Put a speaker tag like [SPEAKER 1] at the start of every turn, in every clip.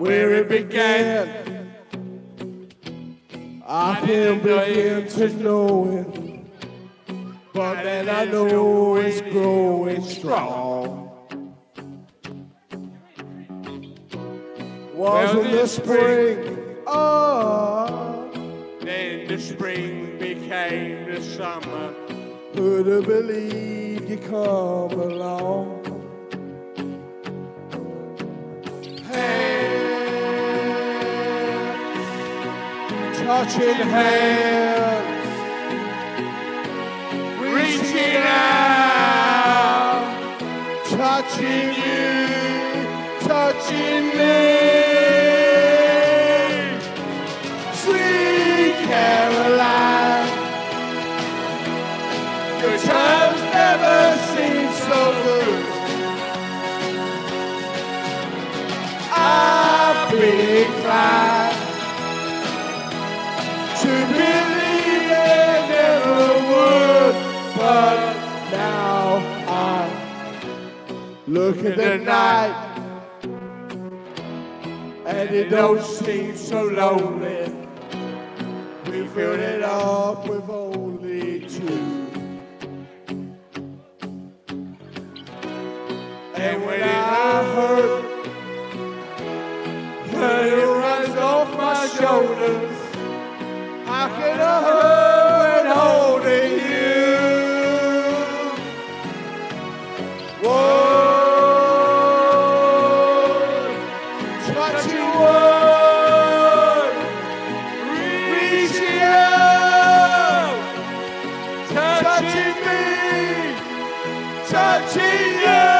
[SPEAKER 1] where it began. I can begin to know it, but then I know it's growing strong. Was in the spring, oh,
[SPEAKER 2] Then the spring became the summer.
[SPEAKER 1] who'd have believed you come along? Touching hands, reaching out, touching you, touching me. Sweet Caroline, your times never so good. Inclined look at the night and it don't seem so lonely. We filled it up with only two. And when I hurt, it runs off my shoulders, I holding you? Out, touching me, touching you.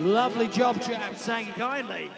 [SPEAKER 3] Lovely job, chap. Sang kindly.